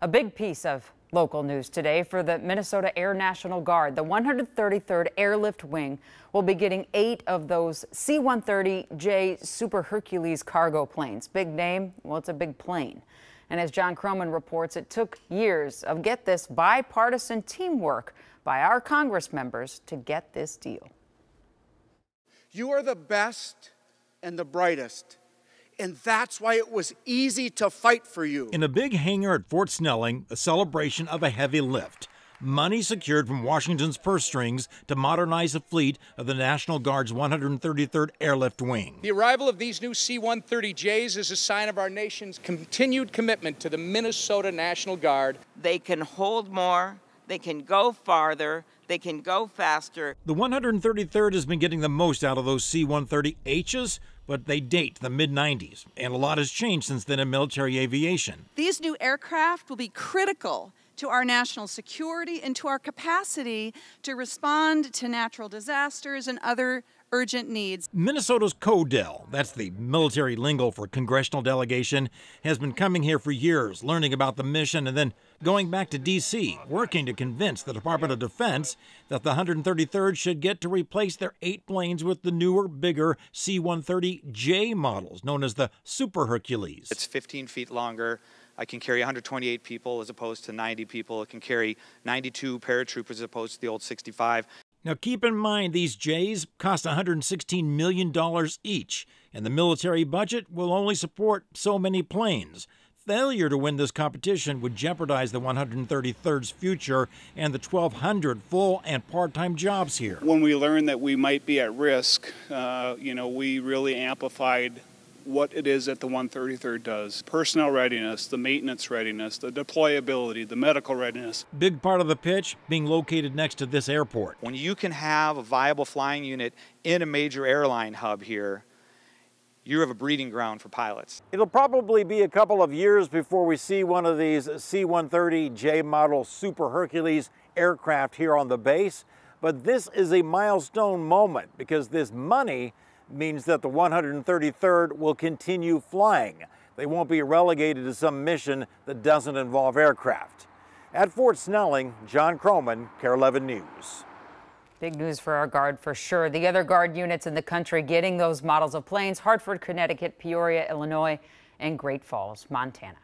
A big piece of local news today for the Minnesota Air National Guard. The 133rd Airlift Wing will be getting eight of those C-130J Super Hercules cargo planes. Big name? Well, it's a big plane. And as John Croman reports, it took years of, get this, bipartisan teamwork by our Congress members to get this deal. You are the best and the brightest and that's why it was easy to fight for you. In a big hangar at Fort Snelling, a celebration of a heavy lift. Money secured from Washington's purse strings to modernize the fleet of the National Guard's 133rd Airlift Wing. The arrival of these new C 130Js is a sign of our nation's continued commitment to the Minnesota National Guard. They can hold more, they can go farther, they can go faster. The 133rd has been getting the most out of those C 130Hs, but they date the mid 90s, and a lot has changed since then in military aviation. These new aircraft will be critical to our national security and to our capacity to respond to natural disasters and other urgent needs. Minnesota's CODEL, that's the military lingo for congressional delegation, has been coming here for years, learning about the mission and then going back to D.C., working to convince the Department of Defense that the 133rd should get to replace their eight planes with the newer, bigger C 130J models, known as the Super Hercules. It's 15 feet longer. I can carry 128 people as opposed to 90 people. It can carry 92 paratroopers as opposed to the old 65. Now, keep in mind these J's cost $116 million each, and the military budget will only support so many planes. Failure to win this competition would jeopardize the 133rd's future and the 1,200 full and part time jobs here. When we learned that we might be at risk, uh, you know, we really amplified what it is that the 133rd does personnel readiness, the maintenance readiness, the deployability, the medical readiness. Big part of the pitch being located next to this airport. When you can have a viable flying unit in a major airline hub here, you have a breeding ground for pilots. It'll probably be a couple of years before we see one of these C-130J model Super Hercules aircraft here on the base, but this is a milestone moment because this money means that the 133rd will continue flying. They won't be relegated to some mission that doesn't involve aircraft. At Fort Snelling, John Croman, KARE 11 News. Big news for our Guard for sure. The other Guard units in the country getting those models of planes Hartford, Connecticut, Peoria, Illinois, and Great Falls, Montana.